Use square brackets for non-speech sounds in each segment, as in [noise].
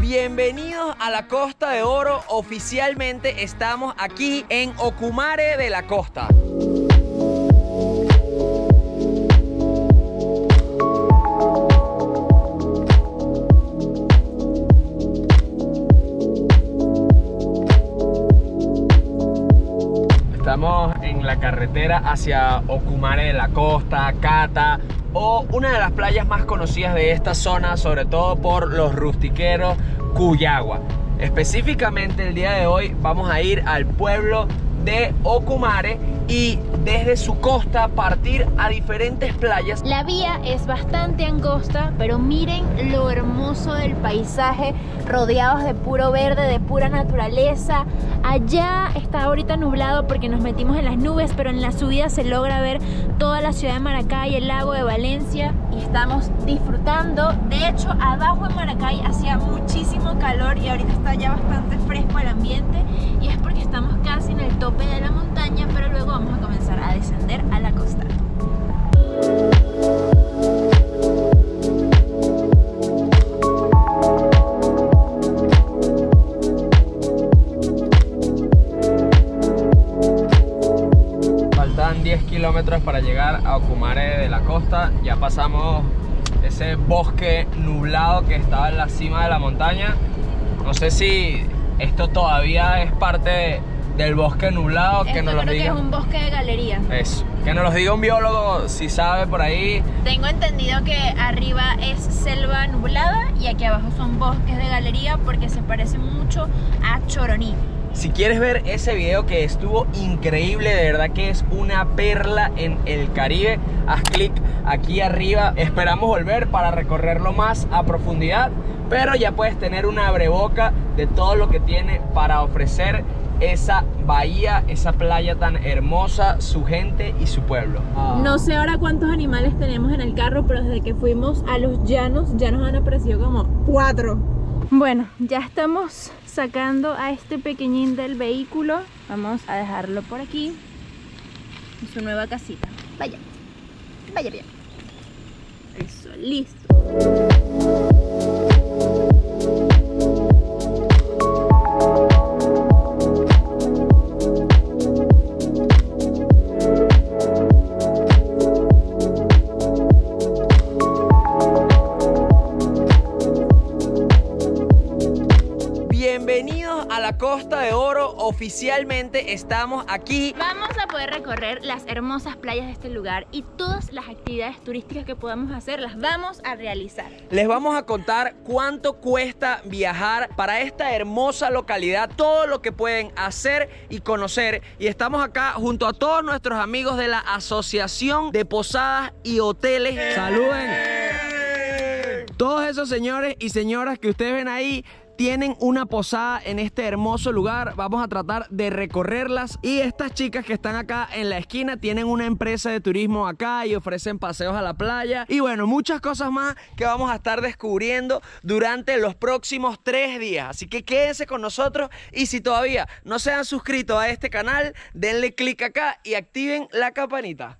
Bienvenidos a la Costa de Oro. Oficialmente estamos aquí en Ocumare de la Costa. Carretera hacia Ocumare de la Costa, Cata, o una de las playas más conocidas de esta zona, sobre todo por los rustiqueros, Cuyagua. Específicamente el día de hoy vamos a ir al pueblo de Ocumare y desde su costa partir a diferentes playas. La vía es bastante angosta, pero miren lo hermoso del paisaje, rodeados de puro verde, de pura naturaleza. Allá está ahorita nublado porque nos metimos en las nubes, pero en la subida se logra ver toda la ciudad de Maracay, el lago de Valencia y estamos disfrutando. De hecho, abajo en Maracay hacía muchísimo calor y ahorita está ya bastante fresco el ambiente y es porque estamos casi en el tope de la montaña, pero luego vamos a comenzar a descender a la costa. Kilómetros para llegar a Ocumare de la Costa. Ya pasamos ese bosque nublado que estaba en la cima de la montaña. No sé si esto todavía es parte de- del bosque nublado. que Esto nos lo que diga. es un bosque de galería. Eso. Que nos lo diga un biólogo si sabe por ahí. Tengo entendido que arriba es selva nublada y aquí abajo son bosques de galería porque se parece mucho a Choroní. Si quieres ver ese video que estuvo increíble, de verdad que es una perla en el Caribe, haz clic aquí arriba. Esperamos volver para recorrerlo más a profundidad, pero ya puedes tener una abreboca de todo lo que tiene para ofrecer esa bahía, esa playa tan hermosa, su gente y su pueblo. No sé ahora cuántos animales tenemos en el carro, pero desde que fuimos a los llanos ya nos han aparecido como cuatro. Bueno, ya estamos sacando a este pequeñín del vehículo. Vamos a dejarlo por aquí. En su nueva casita. Vaya, vaya bien. Eso, listo. Oficialmente estamos aquí Vamos a poder recorrer las hermosas playas de este lugar y todas las actividades turísticas que podamos hacer las vamos a realizar. Les vamos a contar cuánto cuesta viajar para esta hermosa localidad, todo lo que pueden hacer y conocer. Y estamos acá junto a todos nuestros amigos de la Asociación de Posadas y Hoteles. ¡Saluden! Todos esos señores y señoras que ustedes ven ahí tienen una posada en este hermoso lugar. Vamos a tratar de recorrerlas. Y estas chicas que están acá en la esquina tienen una empresa de turismo acá y ofrecen paseos a la playa. Y bueno, muchas cosas más que vamos a estar descubriendo durante los próximos tres días. Así que quédense con nosotros. Y si todavía no se han suscrito a este canal, denle click acá y activen la campanita.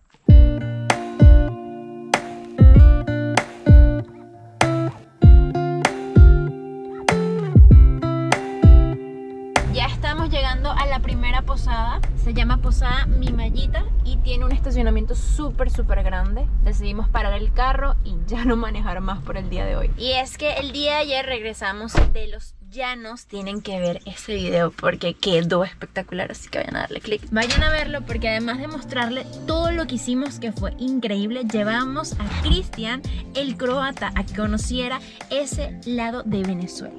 Primera posada. Se llama Posada Mi Mallita y tiene un estacionamiento súper, súper grande. Decidimos parar el carro y ya no manejar más por el día de hoy. Y es que el día de ayer regresamos de los llanos. Tienen que ver ese video porque quedó espectacular. Así que vayan a darle click. Vayan a verlo porque además de mostrarle todo lo que hicimos, que fue increíble, llevamos a Cristian, el croata, a que conociera ese lado de Venezuela.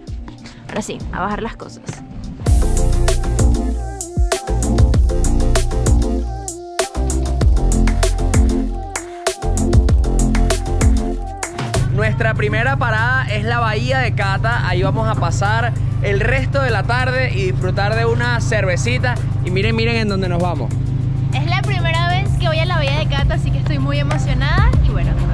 Ahora sí, a bajar las cosas. Nuestra primera parada es la bahía de Cata. Ahí vamos a pasar el resto de la tarde y disfrutar de una cervecita. Y miren, miren en dónde nos vamos. Es la primera vez que voy a la Bahía de Cata, así que estoy muy emocionada y bueno.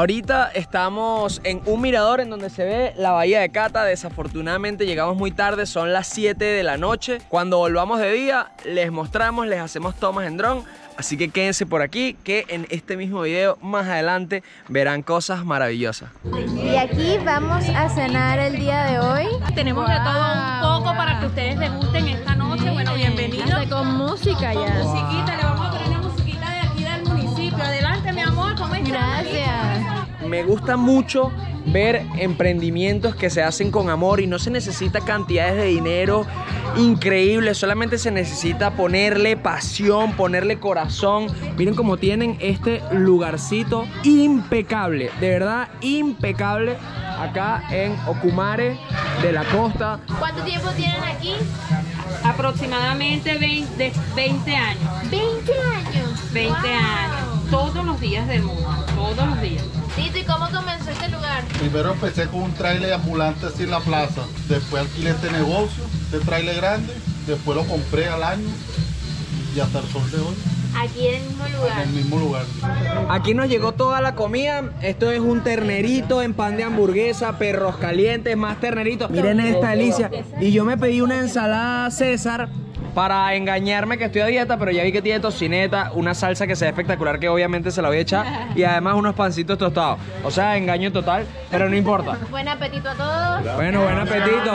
Ahorita estamos en un mirador en donde se ve la bahía de Cata. Desafortunadamente llegamos muy tarde, son las 7 de la noche. Cuando volvamos de día, les mostramos, les hacemos tomas en dron. Así que quédense por aquí que en este mismo video más adelante verán cosas maravillosas. Y aquí vamos a cenar el día de hoy. Tenemos de todo un poco para que ustedes les gusten esta noche. Bueno, bienvenidos. Hasta con música ya. Musiquita, le vamos a poner una musiquita de aquí del municipio. Adelante, mi amor, ¿cómo estás? Gracias. Me gusta mucho ver emprendimientos que se hacen con amor y no se necesita cantidades de dinero increíbles, solamente se necesita ponerle pasión, ponerle corazón. Miren cómo tienen este lugarcito impecable, de verdad impecable, acá en Ocumare de la costa. ¿Cuánto tiempo tienen aquí? Aproximadamente 20, de 20 años. 20 años. 20 años. Todos los días del mundo. Todos los días. Tito, ¿y cómo comenzó este lugar? Primero empecé con un trailer ambulante así en la plaza. Después alquilé este negocio, este trailer grande. Después lo compré al año y hasta el sol de hoy, Aquí en el mismo lugar. en el mismo lugar. Aquí nos llegó toda la comida. Esto es un ternerito en pan de hamburguesa, perros calientes, más terneritos. Miren esta delicia. Y yo me pedí una ensalada César para engañarme que estoy a dieta, pero ya vi que tiene tocineta, una salsa que se ve espectacular que obviamente se la voy a echar [laughs] y además unos pancitos tostados. O sea, engaño total, pero no importa. Buen apetito a todos. Bueno, buen apetito.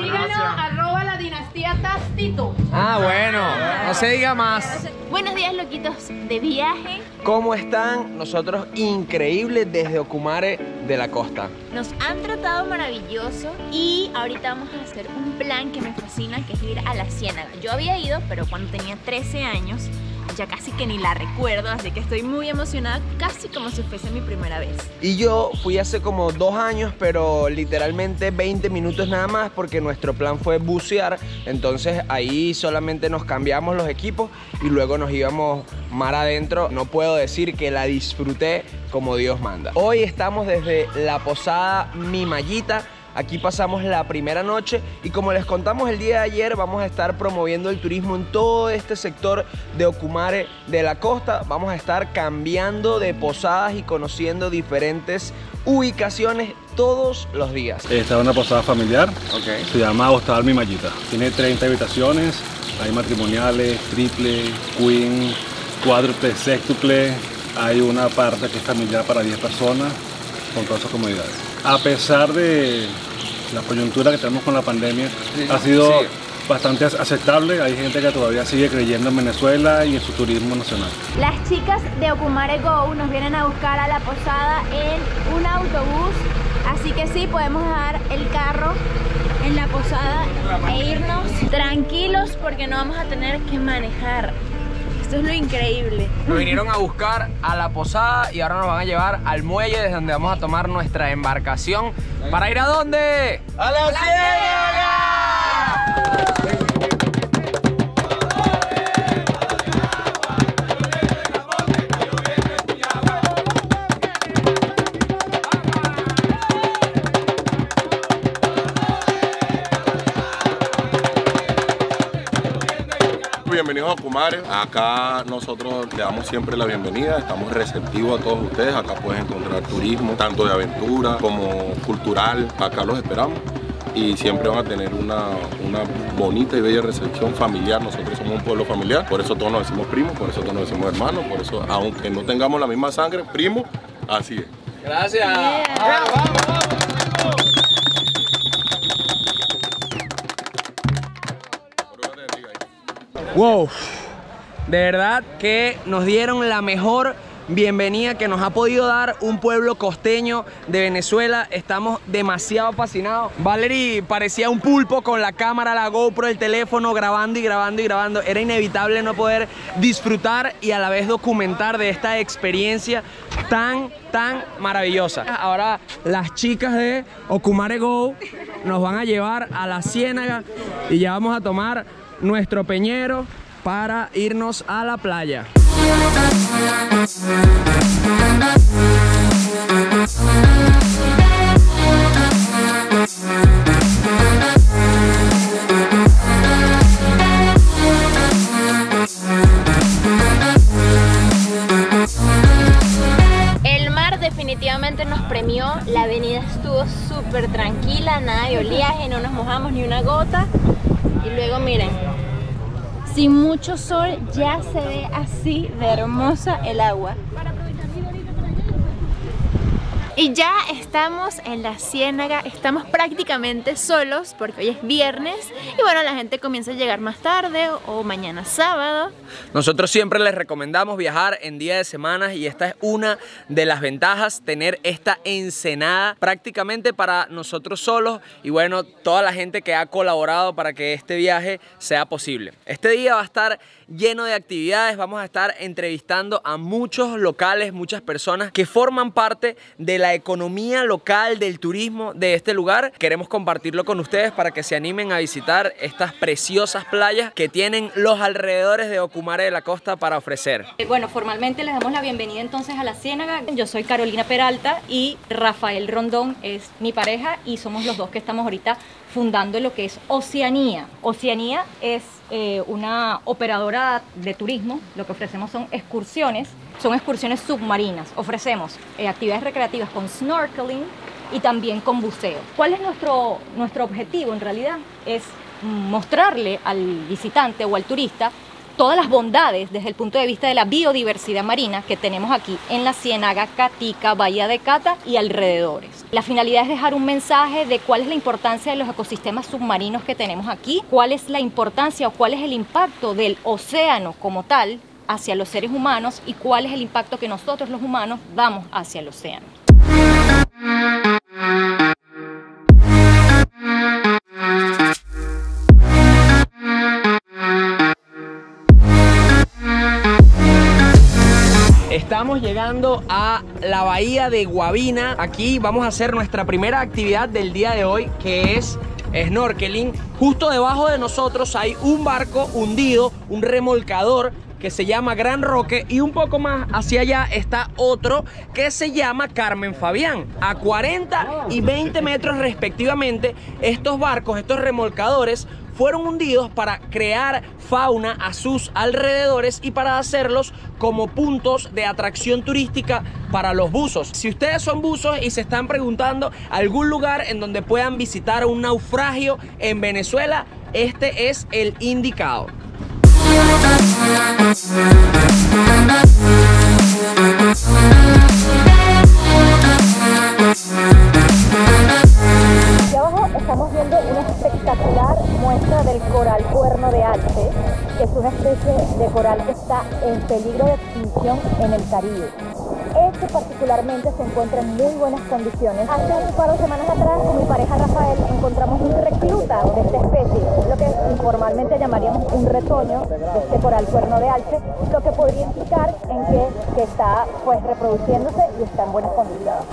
Síganos, arroba la dinastía Tastito. Ah, bueno, no se diga más. Buenos días, loquitos de viaje. ¿Cómo están? Nosotros increíbles desde Ocumare de la costa. Nos han tratado maravilloso y ahorita vamos a hacer un plan que me fascina, que es ir a la Ciénaga. Yo había ido, pero cuando tenía 13 años, ya casi que ni la recuerdo, así que estoy muy emocionada, casi como si fuese mi primera vez. Y yo fui hace como dos años, pero literalmente 20 minutos nada más porque nuestro plan fue bucear. Entonces ahí solamente nos cambiamos los equipos y luego nos íbamos mar adentro. No puedo decir que la disfruté como Dios manda. Hoy estamos desde la posada Mi Mallita. Aquí pasamos la primera noche y como les contamos el día de ayer, vamos a estar promoviendo el turismo en todo este sector de Ocumare de la costa. Vamos a estar cambiando de posadas y conociendo diferentes ubicaciones todos los días. Esta es una posada familiar, Ok. se llama Hostal Mi Mallita. Tiene 30 habitaciones, hay matrimoniales, triple, queen, cuádruple, sextuple. Hay una parte que es familiar para 10 personas, con todas sus comodidades. A pesar de la coyuntura que tenemos con la pandemia, Sí, ha sido sí. bastante aceptable. Hay gente que todavía sigue creyendo en Venezuela y en su turismo nacional. Las chicas de Ocumare Go nos vienen a buscar a la posada en un autobús, así que sí, podemos dejar el carro en la posada e irnos tranquilos porque no vamos a tener que manejar. Esto es lo increíble. Nos vinieron a buscar a la posada y ahora nos van a llevar al muelle desde donde vamos a tomar nuestra embarcación. ¿Para ir a dónde? ¡A la Bienvenidos a Kumare. Acá nosotros le damos siempre la bienvenida. Estamos receptivos a todos ustedes. Acá puedes encontrar turismo, tanto de aventura como cultural. Acá los esperamos. Y siempre van a tener una, una bonita y bella recepción familiar. Nosotros somos un pueblo familiar. Por eso todos nos decimos primos, por eso todos nos decimos hermanos. Por eso, aunque no tengamos la misma sangre, primos, así es. Gracias. Wow, de verdad que nos dieron la mejor bienvenida que nos ha podido dar un pueblo costeño de Venezuela. Estamos demasiado fascinados. Valerie parecía un pulpo con la cámara, la GoPro, el teléfono, grabando y grabando y grabando. Era inevitable no poder disfrutar y a la vez documentar de esta experiencia tan, tan maravillosa. Ahora las chicas de Ocumare Go nos van a llevar a la ciénaga y ya vamos a tomar nuestro peñero para irnos a la playa. El mar definitivamente súper tranquila, nada de oleaje, no nos mojamos ni una gota. Y luego miren, sin mucho sol ya se ve así de hermosa el agua. Y ya estamos en la ciénaga, estamos prácticamente solos porque hoy es viernes y bueno, la gente comienza a llegar más tarde o mañana sábado. Nosotros siempre les recomendamos viajar en día de semanas y esta es una de las ventajas, tener esta ensenada prácticamente para nosotros solos y bueno, toda la gente que ha colaborado para que este viaje sea posible. Este día va a estar lleno de actividades, vamos a estar entrevistando a muchos locales, muchas personas que forman parte de la economía local, del turismo de este lugar. Queremos compartirlo con ustedes para que se animen a visitar estas preciosas playas que tienen los alrededores de Ocumare de la Costa para ofrecer. Eh, Bueno, formalmente les damos la bienvenida entonces a la Ciénaga. Yo soy Carolina Peralta y Rafael Rondón es mi pareja y somos los dos que estamos ahorita fundando lo que es Oceanía. Oceanía es eh, una operadora de turismo. Lo que ofrecemos son excursiones, son excursiones submarinas. Ofrecemos eh, actividades recreativas con snorkeling y también con buceo. ¿Cuál es nuestro, nuestro objetivo en realidad? Es mostrarle al visitante o al turista todas las bondades desde el punto de vista de la biodiversidad marina que tenemos aquí en la Ciénaga, Catica, Bahía de Cata y alrededores. La finalidad es dejar un mensaje de cuál es la importancia de los ecosistemas submarinos que tenemos aquí, cuál es la importancia o cuál es el impacto del océano como tal hacia los seres humanos y cuál es el impacto que nosotros los humanos damos hacia el océano. A la bahía de Guavina. Aquí vamos a hacer nuestra primera actividad del día de hoy, que es snorkeling. Justo debajo de nosotros hay un barco hundido, un remolcador que se llama Gran Roque y un poco más hacia allá está otro que se llama Carmen Fabián. A 40 y 20 metros respectivamente, estos barcos, estos remolcadores fueron hundidos para crear fauna a sus alrededores y para hacerlos como puntos de atracción turística para los buzos. Si ustedes son buzos y se están preguntando algún lugar en donde puedan visitar un naufragio en Venezuela, este es el indicado. Aquí abajo estamos viendo una espectacular muestra del coral cuerno de alce, que es una especie de coral que está en peligro de extinción en el Caribe. Este particularmente se encuentra en muy buenas condiciones. Hace un par de semanas atrás, con mi pareja Rafael, encontramos un recluta de esta especie, lo que informalmente llamaríamos un retoño de este coral cuerno de alce, lo que podría indicar en que, que está pues reproduciéndose y está en buenas condiciones.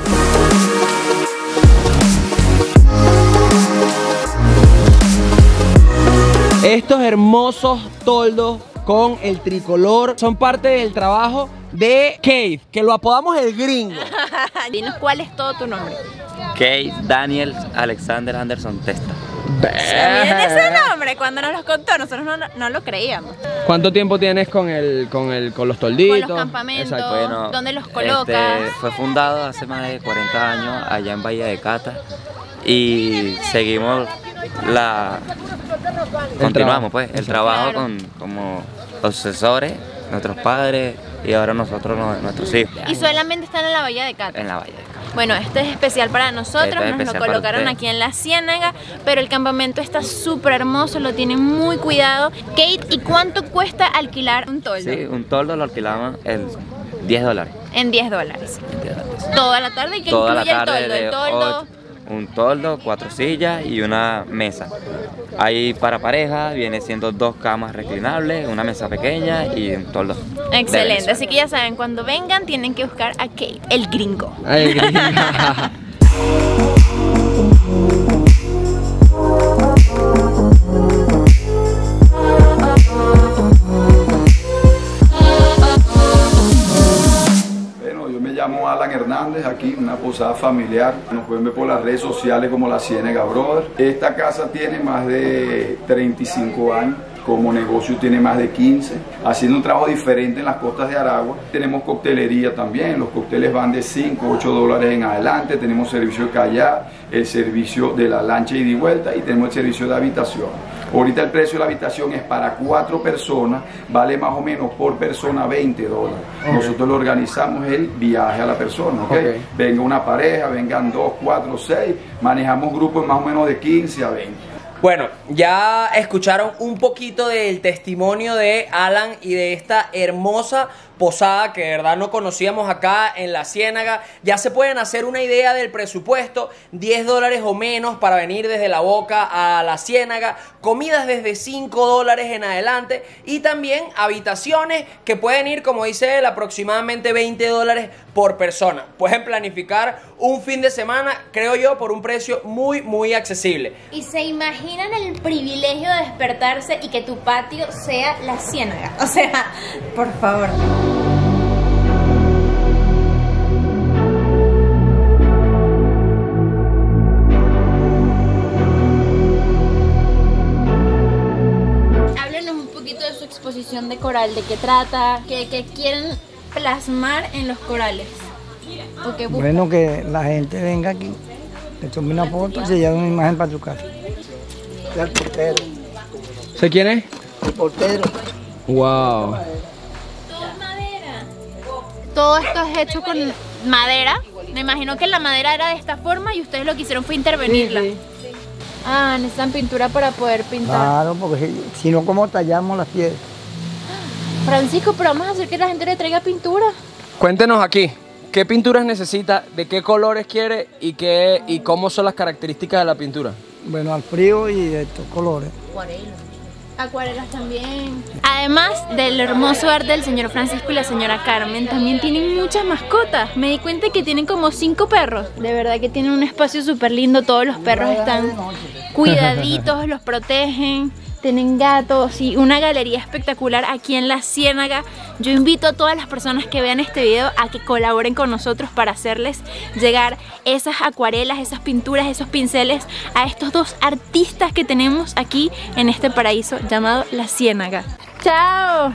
Estos hermosos toldos con el tricolor son parte del trabajo de Cave, que lo apodamos el gringo. [laughs] Dinos cuál es todo tu nombre. Kate Daniel Alexander Anderson Testa. Miren ese nombre, cuando nos los contó, nosotros no, no lo creíamos. ¿Cuánto tiempo tienes con el con el con los tolditos? Con los campamentos, Exacto. Bueno, ¿dónde los este, colocas? fue fundado hace más de 40 años allá en Bahía de Cata y seguimos la continuamos pues el trabajo Claro. con como los sucesores, nuestros padres y ahora nosotros no- nuestros hijos Y solamente están en la bahía de Cata. en la Bahía de Cata. Bueno, este es especial para nosotros, Este es nos lo colocaron aquí en la ciénaga, pero el campamento está súper hermoso, lo tienen muy cuidado. Kate, ¿y cuánto cuesta alquilar un toldo? Sí, un toldo lo alquilamos en 10 dólares. En 10 dólares. 10 dólares. Toda la tarde y Toda la incluye el toldo. El toldo. Un toldo, cuatro sillas y una mesa. Ahí para pareja viene siendo dos camas reclinables, una mesa pequeña y un toldo. Excelente, así que ya saben, cuando vengan tienen que buscar a Kate, el gringo. Ay, el gringo. [laughs] Aquí una posada familiar. Nos pueden ver por las redes sociales como la Ciénega Brother. Esta casa tiene más de 35 años como negocio tiene más de 15, haciendo un trabajo diferente en las costas de Aragua. Tenemos coctelería también, los cócteles van de 5, 8 dólares en adelante, tenemos servicio de kayak, el servicio de la lancha y vuelta y tenemos el servicio de habitación. Ahorita el precio de la habitación es para cuatro personas, vale más o menos por persona 20 dólares. Nosotros lo organizamos el viaje a la persona, ¿ok? Ok. Venga una pareja, vengan dos, cuatro, seis, manejamos grupos más o menos de 15 a 20. Bueno, ya escucharon un poquito del testimonio de Alan y de esta hermosa posada que de verdad no conocíamos acá en la Ciénaga. Ya se pueden hacer una idea del presupuesto, 10 dólares o menos para venir desde la boca a la Ciénaga, comidas desde 5 dólares en adelante y también habitaciones que pueden ir, como dice él, aproximadamente 20 dólares por persona. Pueden planificar un fin de semana, creo yo, por un precio muy, muy accesible. Y se imaginan el privilegio de despertarse y que tu patio sea la ciénaga. O sea, por favor. Coral, de qué trata, qué, qué quieren plasmar en los corales. O qué buscan. Bueno, que la gente venga aquí, le tome una foto y se lleve una imagen para su casa. El portero. ¿Sé quién es? El portero. Wow. Todo esto es hecho con madera. Me imagino que la madera era de esta forma y ustedes lo que hicieron fue intervenirla. Ah, necesitan pintura para poder pintar. Claro, porque si, si no, ¿cómo tallamos las piedras? Francisco, pero vamos a hacer que la gente le traiga pintura. Cuéntenos aquí, ¿qué pinturas necesita, de qué colores quiere y, qué, y cómo son las características de la pintura? Bueno, al frío y de estos colores. Acuarelas también. Además del hermoso arte del señor Francisco y la señora Carmen, también tienen muchas mascotas. Me di cuenta que tienen como cinco perros. De verdad que tienen un espacio súper lindo. Todos los perros están cuidaditos, los protegen. Tienen gatos y una galería espectacular aquí en la Ciénaga. Yo invito a todas las personas que vean este video a que colaboren con nosotros para hacerles llegar esas acuarelas, esas pinturas, esos pinceles a estos dos artistas que tenemos aquí en este paraíso llamado la Ciénaga. ¡Chao!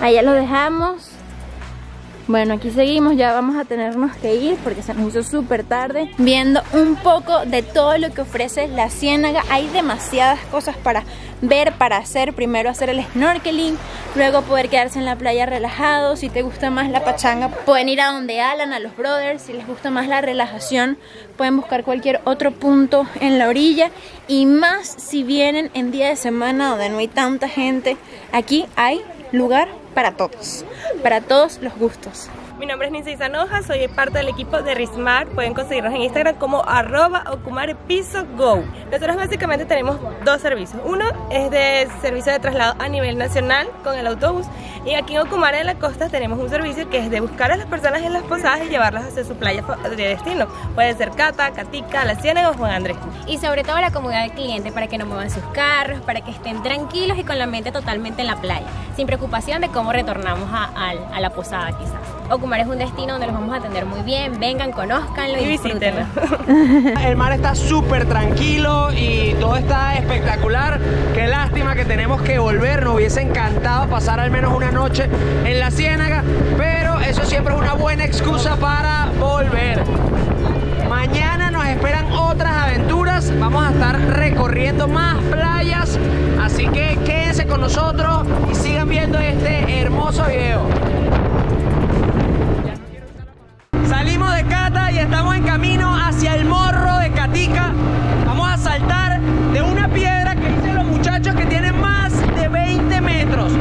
Allá lo dejamos. Bueno, aquí seguimos, ya vamos a tenernos que ir porque se nos hizo súper tarde Viendo un poco de todo lo que ofrece la ciénaga. Hay demasiadas cosas para ver, para hacer. Primero hacer el snorkeling, luego poder quedarse en la playa relajado. Si te gusta más la pachanga, pueden ir a donde Alan, a los brothers. Si les gusta más la relajación, pueden buscar cualquier otro punto en la orilla. Y más si vienen en día de semana donde no hay tanta gente. Aquí hay lugar para todos, para todos los gustos. Mi nombre es Nisei Sanoja, soy parte del equipo de Rismar. Pueden conseguirnos en Instagram como arroba Go. Nosotros básicamente tenemos dos servicios. Uno es de servicio de traslado a nivel nacional con el autobús. Y aquí en Okumare de la Costa tenemos un servicio que es de buscar a las personas en las posadas y llevarlas hacia su playa de destino. Puede ser Cata, Catica, La Ciénaga o Juan Andrés. Y sobre todo la comodidad del cliente para que no muevan sus carros, para que estén tranquilos y con la mente totalmente en la playa, sin preocupación de cómo retornamos a, a- a la posada quizás. Ocumare es un destino donde los vamos a atender muy bien, vengan, conózcanlo y, Y. [laughs] El mar está súper tranquilo y todo está espectacular. Qué lástima que tenemos que volver. Nos hubiese encantado pasar al menos una noche en la ciénaga, pero eso siempre es una buena excusa para volver. Mañana nos esperan otras aventuras. Vamos a estar recorriendo más playas. Así que quédense con nosotros y sigan viendo este estamos en camino hacia el morro de Catica. Vamos a saltar de una piedra que dicen los muchachos que tiene más de 20 metros.